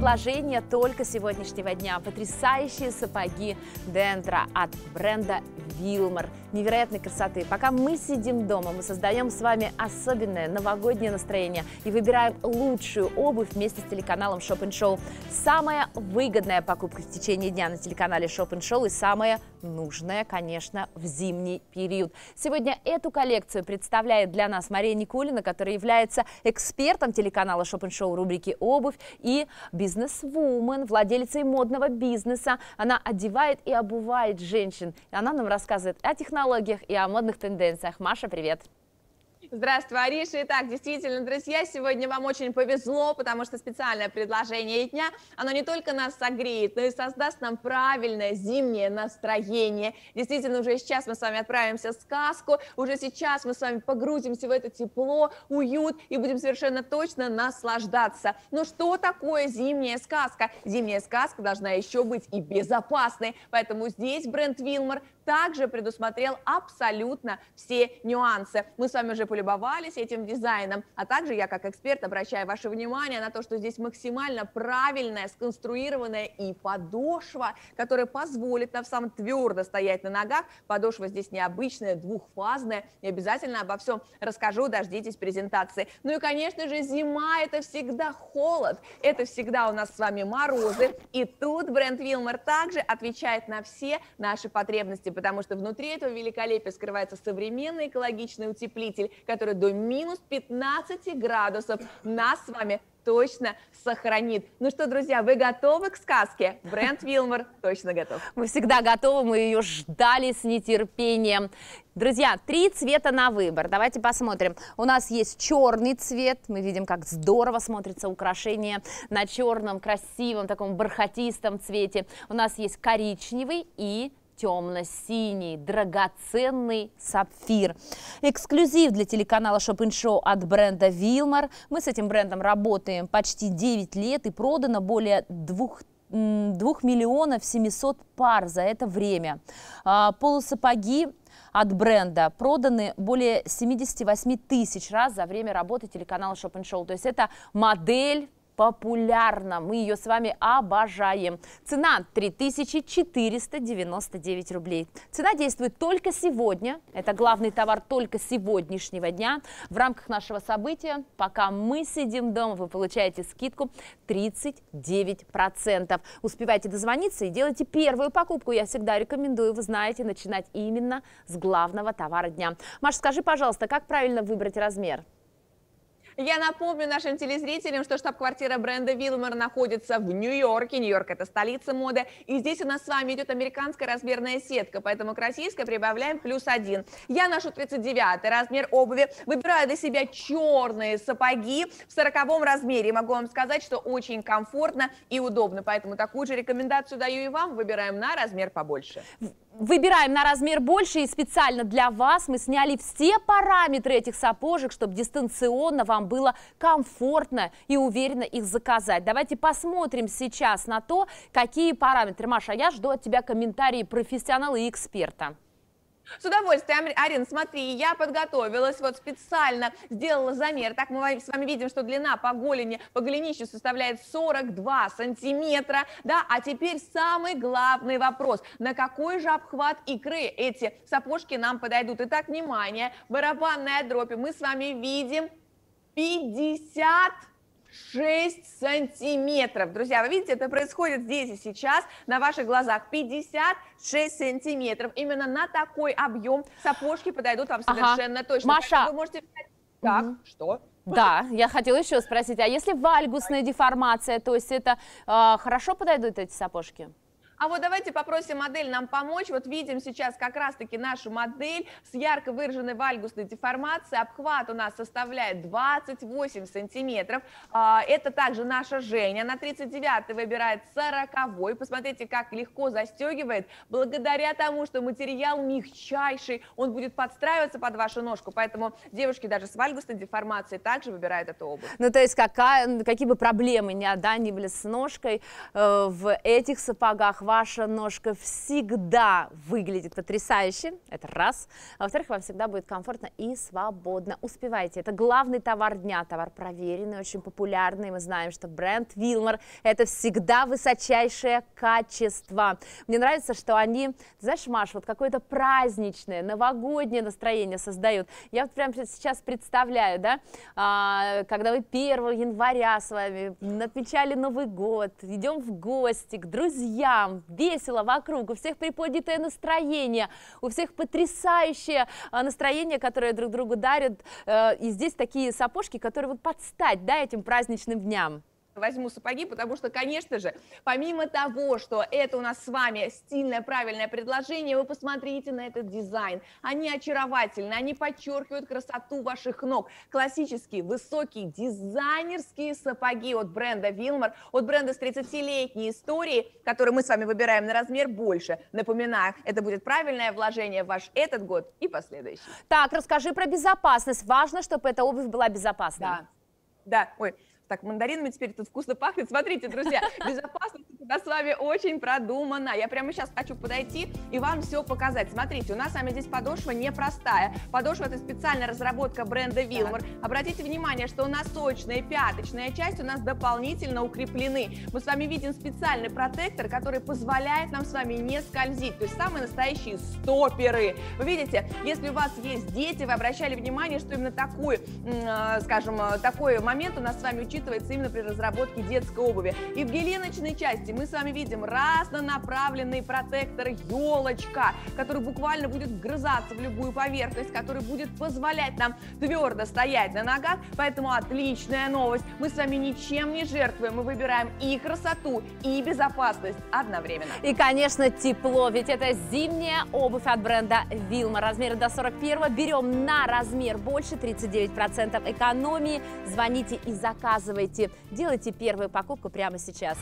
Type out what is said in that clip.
предложение только сегодняшнего дня. Потрясающие сапоги Дентра от бренда Вилмар. Невероятной красоты. Пока мы сидим дома, мы создаем с вами особенное новогоднее настроение и выбираем лучшую обувь вместе с телеканалом Shop Show. Самая выгодная покупка в течение дня на телеканале Shop Show и самая нужная, конечно, в зимний период. Сегодня эту коллекцию представляет для нас Мария Никулина, которая является экспертом телеканала Shop Show рубрики «Обувь» и бизнес-вумен, владелицей модного бизнеса. Она одевает и обувает женщин. Она нам рассказывает о технологиях и о модных тенденциях. Маша, привет! Здравствуй, Ариша. Итак, действительно, друзья, сегодня вам очень повезло, потому что специальное предложение дня, оно не только нас согреет, но и создаст нам правильное зимнее настроение. Действительно, уже сейчас мы с вами отправимся в сказку, уже сейчас мы с вами погрузимся в это тепло, уют и будем совершенно точно наслаждаться. Но что такое зимняя сказка? Зимняя сказка должна еще быть и безопасной, поэтому здесь бренд Вилмар также предусмотрел абсолютно все нюансы. Мы с вами уже полюбовались этим дизайном, а также я как эксперт обращаю ваше внимание на то, что здесь максимально правильная, сконструированная и подошва, которая позволит нам сам твердо стоять на ногах. Подошва здесь необычная, двухфазная. И обязательно обо всем расскажу, дождитесь презентации. Ну и, конечно же, зима – это всегда холод, это всегда у нас с вами морозы. И тут бренд Wilmer также отвечает на все наши потребности, потому что внутри этого великолепия скрывается современный экологичный утеплитель, который до минус 15 градусов нас с вами точно сохранит. Ну что, друзья, вы готовы к сказке? Бренд Вилмор точно готов. Мы всегда готовы, мы ее ждали с нетерпением. Друзья, три цвета на выбор. Давайте посмотрим. У нас есть черный цвет. Мы видим, как здорово смотрится украшение на черном, красивом, таком бархатистом цвете. У нас есть коричневый и темно-синий, драгоценный сапфир. Эксклюзив для телеканала Shop Show от бренда Wilmar. Мы с этим брендом работаем почти 9 лет и продано более 2 2 миллионов 700 пар за это время. А, полусапоги от бренда проданы более 78 тысяч раз за время работы телеканала Shop Show. То есть это модель популярна. Мы ее с вами обожаем. Цена 3499 рублей. Цена действует только сегодня. Это главный товар только сегодняшнего дня. В рамках нашего события, пока мы сидим дома, вы получаете скидку 39%. Успевайте дозвониться и делайте первую покупку. Я всегда рекомендую, вы знаете, начинать именно с главного товара дня. Маш, скажи, пожалуйста, как правильно выбрать размер? Я напомню нашим телезрителям, что штаб-квартира бренда Wilmer находится в Нью-Йорке. Нью-Йорк – это столица моды. И здесь у нас с вами идет американская размерная сетка, поэтому к российской прибавляем плюс один. Я ношу 39 размер обуви. Выбираю для себя черные сапоги в 40 размере. Могу вам сказать, что очень комфортно и удобно. Поэтому такую же рекомендацию даю и вам. Выбираем на размер побольше выбираем на размер больше и специально для вас мы сняли все параметры этих сапожек, чтобы дистанционно вам было комфортно и уверенно их заказать. Давайте посмотрим сейчас на то, какие параметры. Маша, я жду от тебя комментарии профессионала и эксперта. С удовольствием, Арин, смотри, я подготовилась, вот специально сделала замер. Так мы с вами видим, что длина по голени, по голенищу составляет 42 сантиметра, да, а теперь самый главный вопрос, на какой же обхват икры эти сапожки нам подойдут? Итак, внимание, барабанная дробь, мы с вами видим 50 6 сантиметров. Друзья, вы видите, это происходит здесь и сейчас, на ваших глазах. 56 сантиметров. Именно на такой объем сапожки подойдут вам совершенно ага. точно. Маша. Вы можете... Так, угу. что? Да, я хотела еще спросить, а если вальгусная деформация, то есть это э, хорошо подойдут эти сапожки? А вот давайте попросим модель нам помочь. Вот видим сейчас как раз-таки нашу модель с ярко выраженной вальгусной деформацией. Обхват у нас составляет 28 сантиметров. А, это также наша Женя. На 39 выбирает 40 Посмотрите, как легко застегивает. Благодаря тому, что материал мягчайший, он будет подстраиваться под вашу ножку. Поэтому девушки даже с вальгусной деформацией также выбирают эту обувь. Ну, то есть какая, какие бы проблемы ни, да, ни были с ножкой, э, в этих сапогах ваша ножка всегда выглядит потрясающе, это раз. А во-вторых, вам всегда будет комфортно и свободно. Успевайте, это главный товар дня, товар проверенный, очень популярный. Мы знаем, что бренд Wilmer – это всегда высочайшее качество. Мне нравится, что они, знаешь, Маш, вот какое-то праздничное, новогоднее настроение создают. Я вот прямо сейчас представляю, да, а, когда вы 1 января с вами отмечали Новый год, идем в гости к друзьям, весело вокруг, у всех приподнятое настроение, у всех потрясающее а, настроение, которое друг другу дарят, э, и здесь такие сапожки, которые вот подстать, да, этим праздничным дням возьму сапоги, потому что, конечно же, помимо того, что это у нас с вами стильное, правильное предложение, вы посмотрите на этот дизайн. Они очаровательны, они подчеркивают красоту ваших ног. Классические, высокие, дизайнерские сапоги от бренда Wilmer, от бренда с 30-летней историей, который мы с вами выбираем на размер больше. Напоминаю, это будет правильное вложение в ваш этот год и последующий. Так, расскажи про безопасность. Важно, чтобы эта обувь была безопасной. Да. Да, ой, так, мандаринами теперь тут вкусно пахнет. Смотрите, друзья, безопасность у с вами очень продумана. Я прямо сейчас хочу подойти и вам все показать. Смотрите, у нас с вами здесь подошва непростая. Подошва это специальная разработка бренда Wilmer. Обратите внимание, что носочная и пяточная часть у нас дополнительно укреплены. Мы с вами видим специальный протектор, который позволяет нам с вами не скользить. То есть самые настоящие стоперы. Вы видите, если у вас есть дети, вы обращали внимание, что именно такой, э, скажем, такой момент у нас с вами учитывается именно при разработке детской обуви. И в геленочной части мы с вами видим разнонаправленный протектор елочка, который буквально будет вгрызаться в любую поверхность, который будет позволять нам твердо стоять на ногах. Поэтому отличная новость. Мы с вами ничем не жертвуем. Мы выбираем и красоту, и безопасность одновременно. И, конечно, тепло, ведь это зимняя обувь от бренда Vilma. Размеры до 41 берем на размер больше, 39% экономии. Звоните и заказывайте. Делайте первую покупку прямо сейчас.